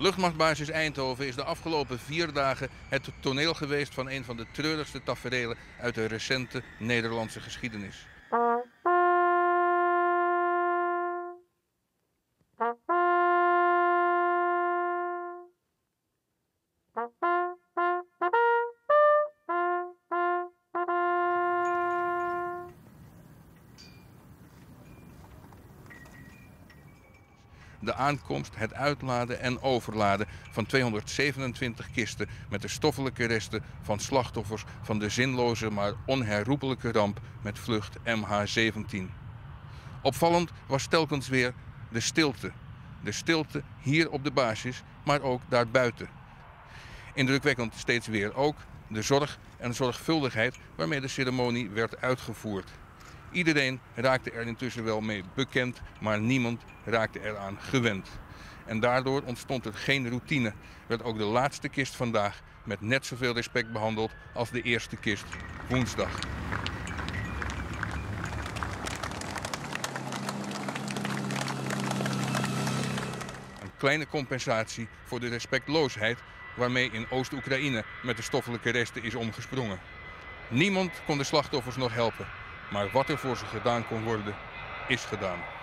Luchtmachtbasis Eindhoven is de afgelopen vier dagen het toneel geweest van een van de treurigste taferelen uit de recente Nederlandse geschiedenis. De aankomst, het uitladen en overladen van 227 kisten met de stoffelijke resten van slachtoffers van de zinloze maar onherroepelijke ramp met vlucht MH17. Opvallend was telkens weer de stilte. De stilte hier op de basis, maar ook daarbuiten. Indrukwekkend steeds weer ook de zorg en zorgvuldigheid waarmee de ceremonie werd uitgevoerd. Iedereen raakte er intussen wel mee bekend, maar niemand raakte eraan gewend. En daardoor ontstond er geen routine. Werd ook de laatste kist vandaag met net zoveel respect behandeld als de eerste kist woensdag. Een kleine compensatie voor de respectloosheid waarmee in Oost-Oekraïne met de stoffelijke resten is omgesprongen. Niemand kon de slachtoffers nog helpen. Maar wat er voor ze gedaan kon worden, is gedaan.